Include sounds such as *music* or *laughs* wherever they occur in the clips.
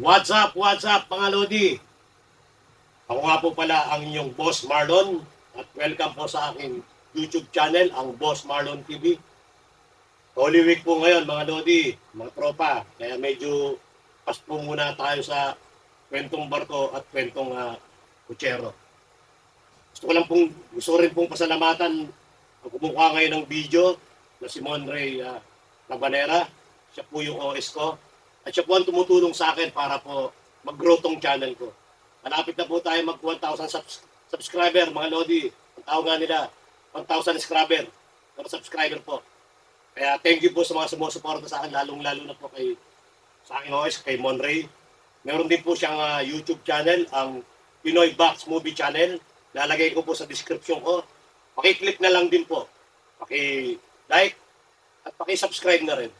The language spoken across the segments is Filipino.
What's up, what's up mga Lodi? Ako nga po pala ang inyong Boss Marlon at welcome po sa aking YouTube channel, ang Boss Marlon TV. Holy Week po ngayon mga Lodi, mga tropa, kaya medyo pas po muna tayo sa kwentong barko at kwentong uh, kutsero. Gusto ko lang pong, gusto rin pong pasalamatan ang kumukuha ngayon ng video na si Monray uh, Labanera. Siya po yung OS ko. At siya po ang tumutulong sa akin para po mag-grow tong channel ko. Malapit na po tayo mag 1,000 subs- subscriber, mga Lodi. Ang tawag nga nila, 1,000 subscriber. Pero subscriber po. Kaya thank you po sa mga sumusuporta sa akin, lalong-lalo na po kay sa aking OS, kay Monray. Meron din po siyang ah, YouTube channel, ang Pinoy Box Movie Channel. Lalagay ko po sa description ko. Paki-click na lang din po. Paki-like at paki-subscribe na rin.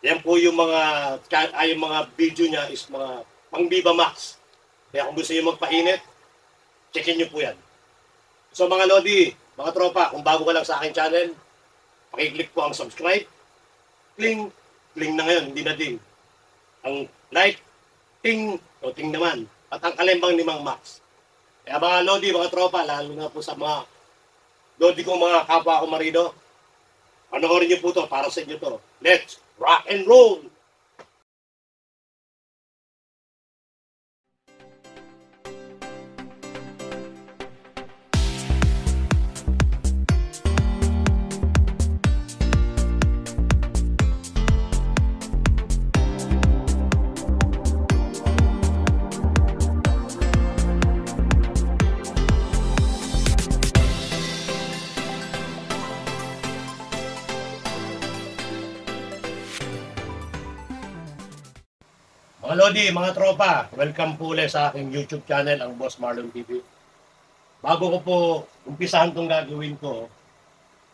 Yan po yung mga ay yung mga video niya is mga pang Viva Max. Kaya kung gusto niyo magpainit, checkin niyo po yan. So mga Lodi, mga tropa, kung bago ka lang sa akin channel, paki-click po ang subscribe. Kling, kling na ngayon, hindi na ding. Ang like, ting, o ting naman. At ang kalembang ni Mang Max. Kaya mga Lodi, mga tropa, lalo na po sa mga Lodi kong mga kapwa ko marido, panoorin niyo po to, para sa inyo to. Let's rock and roll! Lodi, mga tropa, welcome po ulit sa aking YouTube channel, ang Boss Marlon TV. Bago ko po umpisahan itong gagawin ko,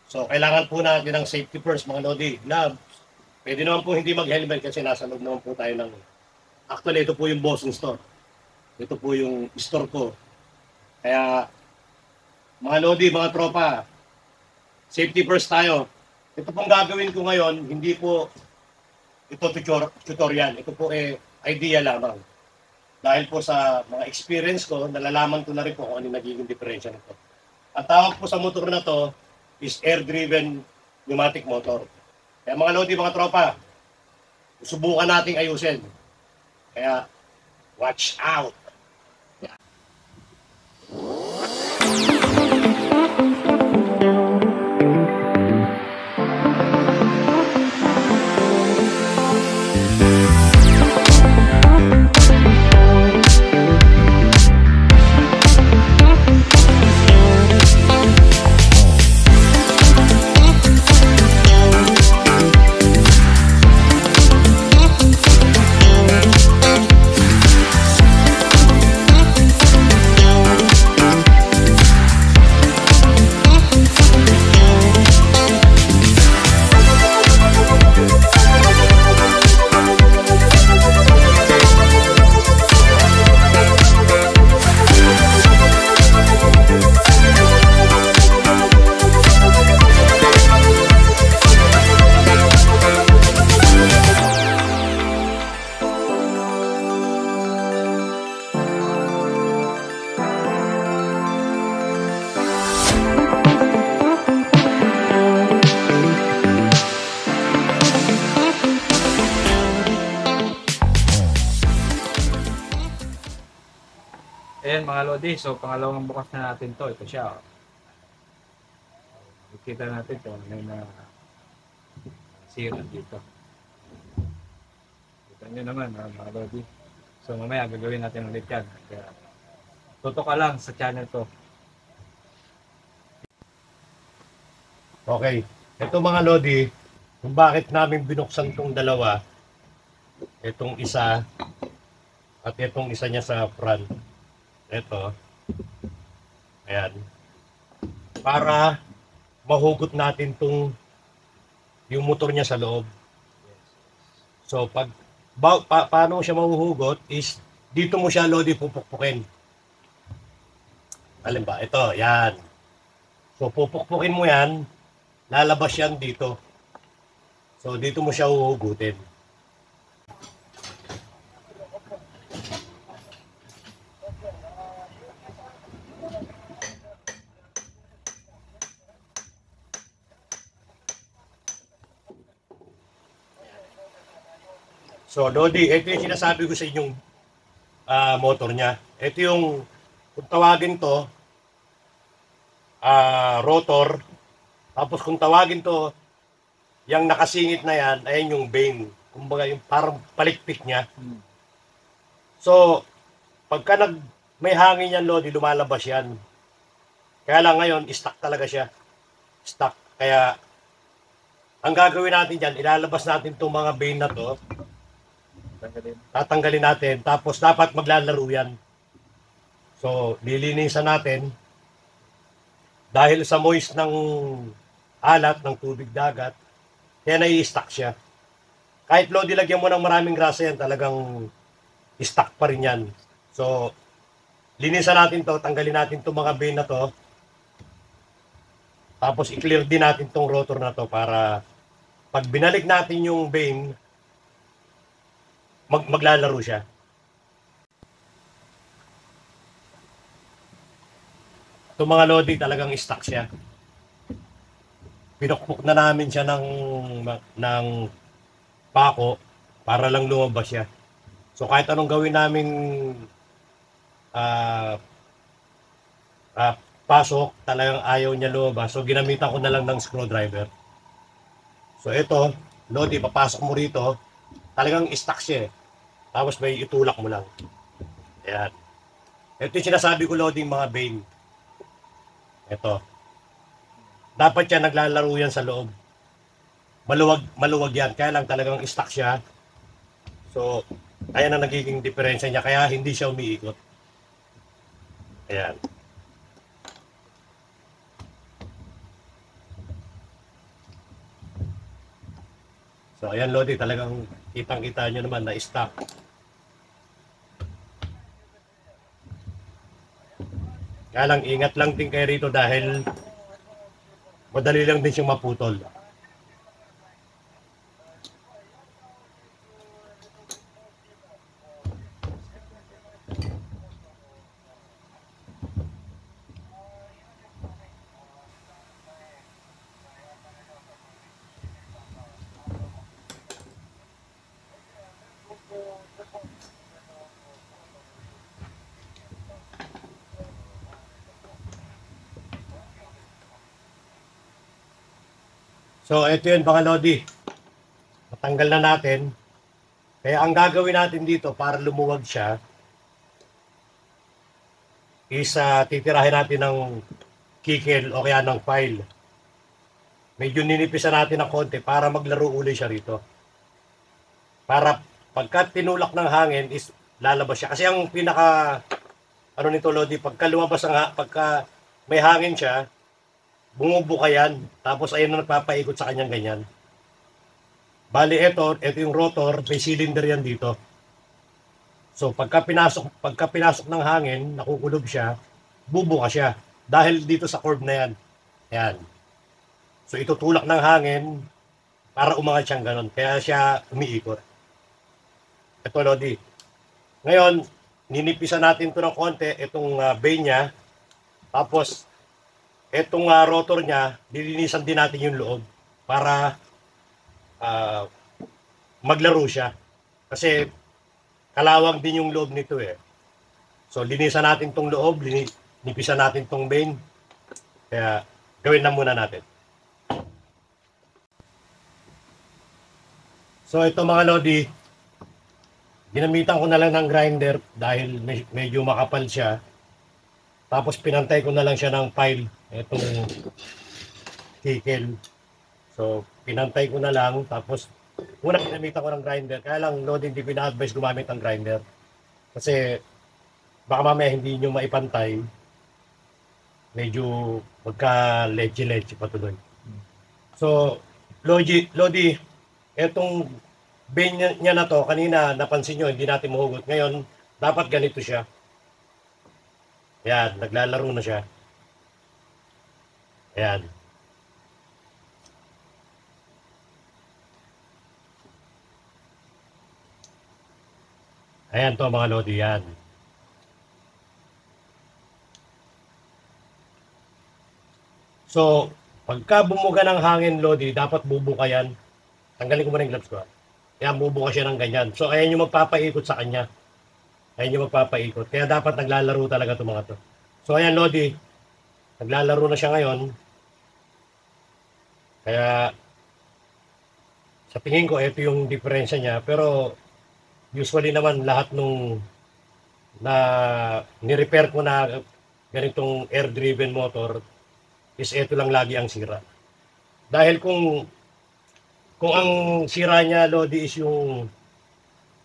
so kailangan po natin ng safety first, mga Lodi. Na, pwede naman po hindi mag-helmet kasi nasa loob naman po tayo ng... Actually, ito po yung bossing store. Ito po yung store ko. Kaya, mga Lodi, mga tropa, safety first tayo. Ito pong gagawin ko ngayon, hindi po ito tutor- tutorial. Ito po eh idea lamang. Dahil po sa mga experience ko, nalalaman ko na rin po kung ano nagiging diferensya nito. Ang tawag po sa motor na to is air-driven pneumatic motor. Kaya mga lodi, mga tropa, subukan nating ayusin. Kaya, watch out! Lodi, so pangalawang bukas na natin to. Ito siya. Oh. Kita natin to. May na sira dito. Kita nyo naman ah, mga Lodi. So mamaya gagawin natin ulit yan. Kaya tutok ka lang sa channel to. Okay. Ito mga Lodi, kung bakit namin binuksan tong dalawa, itong isa, at itong isa niya sa front. Ito. Ayan. Para mahugot natin tong yung motor niya sa loob. So pag ba, pa, paano siya mahuhugot is dito mo siya Lodi pupukpukin. Alin ba? Ito, yan. So pupukpukin mo yan, lalabas yan dito. So dito mo siya huhugutin. So, Lodi, ito yung sinasabi ko sa inyong ah, motor niya. Ito yung, kung tawagin to, ah, rotor. Tapos kung tawagin to, yung nakasingit na yan, ayan yung vane. Kumbaga yung parang palikpik niya. Hmm. So, pagka nag, may hangin yan, Lodi, lumalabas yan. Kaya lang ngayon, stuck talaga siya. Stuck. Kaya, ang gagawin natin dyan, ilalabas natin itong mga vane na to, Tanggalin. tatanggalin natin, tapos dapat maglalaro yan. So, lilinisan natin, dahil sa moist ng alat, ng tubig dagat, kaya nai-stuck siya. Kahit Lodi, lagyan mo ng maraming grasa yan, talagang stuck pa rin yan. So, linisan natin to, tanggalin natin itong mga bin na to, tapos i-clear din natin tong rotor na to para pag binalik natin yung vane, mag maglalaro siya. Itong mga Lodi talagang stuck siya. Pinukpok na namin siya ng, ng pako para lang lumabas siya. So kahit anong gawin namin ah ah, pasok, talagang ayaw niya lumabas. So ginamitan ko na lang ng screwdriver. So ito, Lodi, papasok mo rito, talagang stuck siya eh. Tapos may itulak mo lang. Ayan. Ito yung sinasabi ko, Lodi, mga Bane. Ito. Dapat yan naglalaro yan sa loob. Maluwag, maluwag yan. Kaya lang talagang stuck siya. So, ayan ang nagiging diferensya niya. Kaya hindi siya umiikot. Ayan. So, ayan Lodi, talagang kitang-kita nyo naman na stuck. Kaya lang, ingat lang din kayo rito dahil madali lang din siyang maputol. So, ito yun mga Lodi. Matanggal na natin. Kaya ang gagawin natin dito para lumuwag siya is ah, titirahin natin ng kikil o kaya ng file. Medyo ninipisan natin ng konti para maglaro uli siya rito. Para pagka tinulak ng hangin is lalabas siya. Kasi ang pinaka ano nito Lodi, pagka lumabas ang pagka may hangin siya, bumubuka yan. Tapos ayun na nagpapaikot sa kanyang ganyan. Bali, ito, ito yung rotor, may cylinder yan dito. So, pagka pinasok, pagka pinasok ng hangin, nakukulob siya, bubuka siya. Dahil dito sa curve na yan. Yan. So, itutulak ng hangin para umangat siyang ganon. Kaya siya umiikot. Ito, Lodi. Ngayon, ninipisan natin to ng konti, itong uh, bay niya. Tapos, etong ah, rotor niya, lilinisan din natin yung loob para ah, maglaro siya. Kasi kalawang din yung loob nito eh. So linisan natin tong loob, lini- natin tong main. Kaya gawin na muna natin. So ito mga lodi, ginamitan ko na lang ng grinder dahil me- medyo makapal siya. Tapos pinantay ko na lang siya ng file, itong tikel. So, pinantay ko na lang, tapos una ginamitan ko ng grinder. Kaya lang, Lord, hindi ko ina-advise gumamit ng grinder. Kasi, baka mamaya hindi nyo maipantay, medyo magka-leche-leche patuloy. So, Lodi, Lodi, etong niya, niya na to, kanina napansin nyo, hindi natin mahugot. Ngayon, dapat ganito siya. Yan, naglalaro na siya. Ayan. Ayan to mga lodi yan. So, pagka bumuga ng hangin lodi, dapat bubuka yan. Tanggalin ko muna yung gloves ko. Kaya bubukas siya ng ganyan. So, ayan yung magpapaikot sa kanya. Ayan yung magpapaikot. Kaya dapat naglalaro talaga itong mga to. So, ayan, Lodi. Naglalaro na siya ngayon. Kaya, sa tingin ko, ito yung diferensya niya. Pero, usually naman, lahat nung na ni-repair ko na ganitong air-driven motor is ito lang lagi ang sira. Dahil kung kung ang sira niya, Lodi, is yung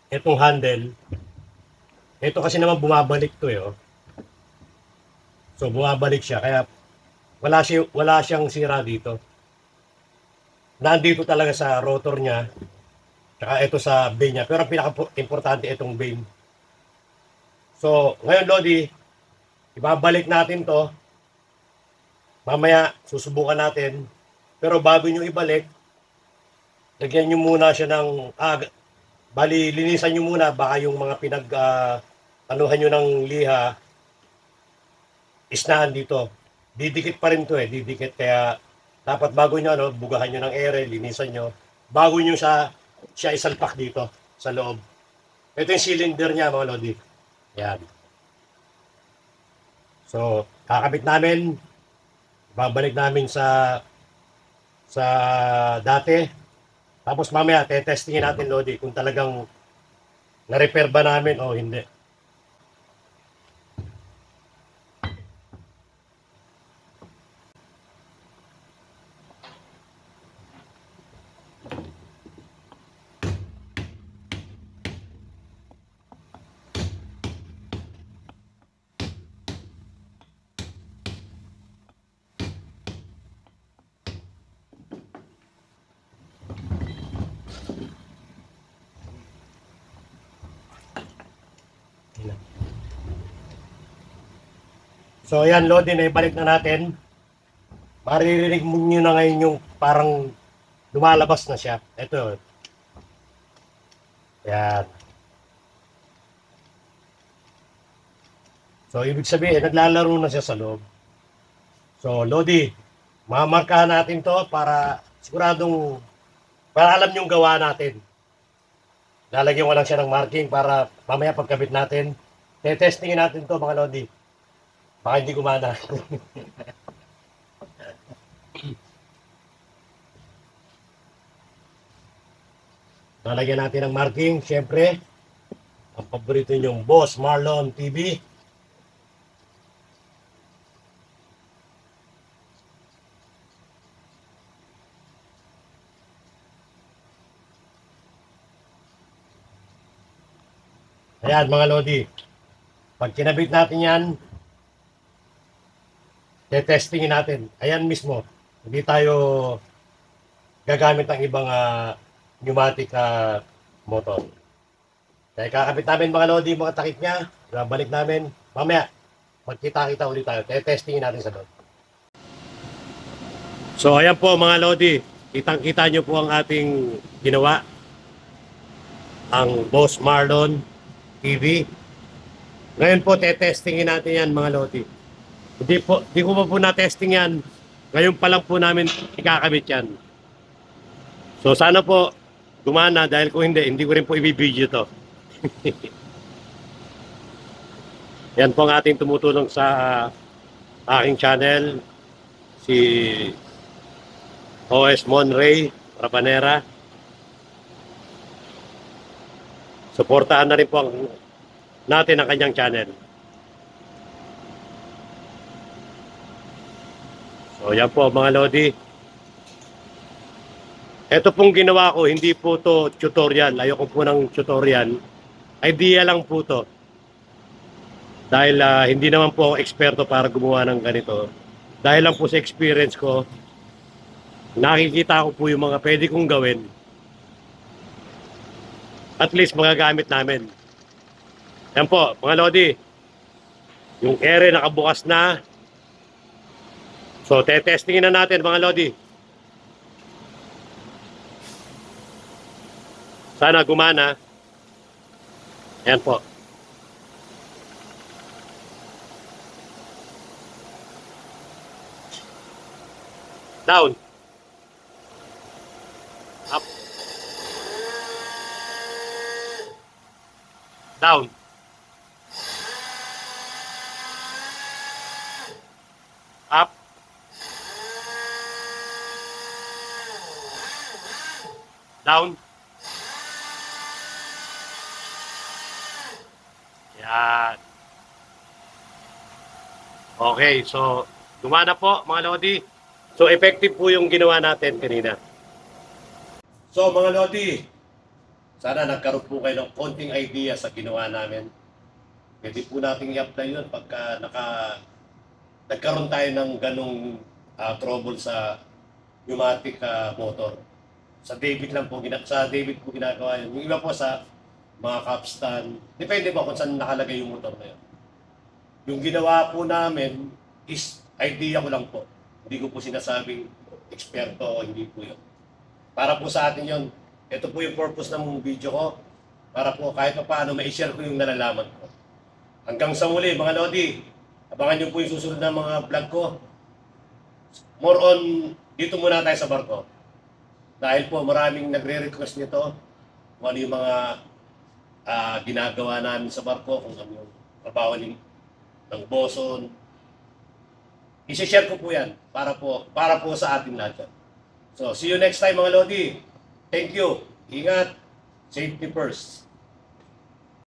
itong handle, ito kasi naman bumabalik to eh. Oh. So bumabalik siya kaya wala siya wala siyang sira dito. Nandito talaga sa rotor niya. Tsaka ito sa vane niya. Pero ang pinaka-importante itong vane. So, ngayon Lodi, ibabalik natin to. Mamaya susubukan natin. Pero bago nyo ibalik, lagyan nyo muna siya ng ah, bali linisan nyo muna baka yung mga pinag ah, anuhan nyo ng liha isnahan dito. Didikit pa rin to eh, didikit kaya dapat bago nyo ano, bugahan nyo ng ere, linisan nyo bago nyo sa siya isalpak dito sa loob. Ito yung cylinder niya mga lodi. Yan. So, kakabit namin babalik namin sa sa dati. Tapos mamaya, tetestingin natin, Lodi, kung talagang na-repair ba namin o hindi. So ayan, Lodi, na ibalik na natin. Maririnig mo nyo na ngayon yung parang lumalabas na siya. Ito. Yan. So, ibig sabihin, naglalaro na siya sa loob. So, Lodi, mamarkahan natin to para siguradong para alam yung gawa natin. Lalagyan ko lang siya ng marking para mamaya pagkabit natin. Tetestingin natin to mga Lodi. Baka hindi gumana. *laughs* Lalagyan natin ng marking, syempre. Ang paborito niyong Boss Marlon TV. Ayan mga Lodi. Pag kinabit natin yan, tetestingin natin. Ayan mismo. Hindi tayo gagamit ng ibang ah, pneumatic ah, motor. Kaya kakabit namin mga lodi, mga takip niya. Babalik namin. Mamaya, magkita-kita ulit tayo. Tetestingin natin sa loob. So ayan po mga lodi. Kitang-kita nyo po ang ating ginawa. Ang Boss Marlon TV. Ngayon po, tetestingin natin yan mga lodi. Hindi po, hindi ko pa po na-testing yan. Ngayon pa lang po namin ikakabit yan. So sana po gumana dahil kung hindi, hindi ko rin po ibibideo to. *laughs* yan po ang ating tumutulong sa aking channel. Si OS Monray Rapanera. Suportahan na rin po ang, natin ang kanyang channel. So yan po mga Lodi. Ito pong ginawa ko, hindi po to tutorial. Ayoko po ng tutorial. Idea lang po to. Dahil ah, hindi naman po ako eksperto para gumawa ng ganito. Dahil lang po sa experience ko, nakikita ko po yung mga pwede kong gawin. At least magagamit namin. Yan po, mga Lodi. Yung ere nakabukas na, So, te-testingin na natin mga Lodi. Sana gumana. Ayan po. Down. Up. Down. Down. Yan. Okay, so gumana po mga Lodi. So effective po yung ginawa natin kanina. So mga Lodi, sana nagkaroon po kayo ng konting idea sa ginawa namin. Pwede po natin i-apply yun pagka naka, nagkaroon tayo ng ganong ah, trouble sa pneumatic ah, motor. Sa David lang po, sa David po ginagawa yun. Yung iba po sa mga capstan, depende po kung saan nakalagay yung motor na yun. Yung ginawa po namin is idea ko lang po. Hindi ko po sinasabing eksperto o hindi po yun. Para po sa atin yun, ito po yung purpose ng video ko. Para po kahit pa paano ma-share ko yung nalalaman ko. Hanggang sa muli mga Lodi, abangan nyo po yung susunod na mga vlog ko. More on, dito muna tayo sa barko. Dahil po maraming nagre-request nito kung ano yung mga ah, ginagawa namin sa barko, kung ano yung trabaho ng boson. I-share ko po yan para po, para po sa ating lahat. So, see you next time mga Lodi. Thank you. Ingat. Safety first.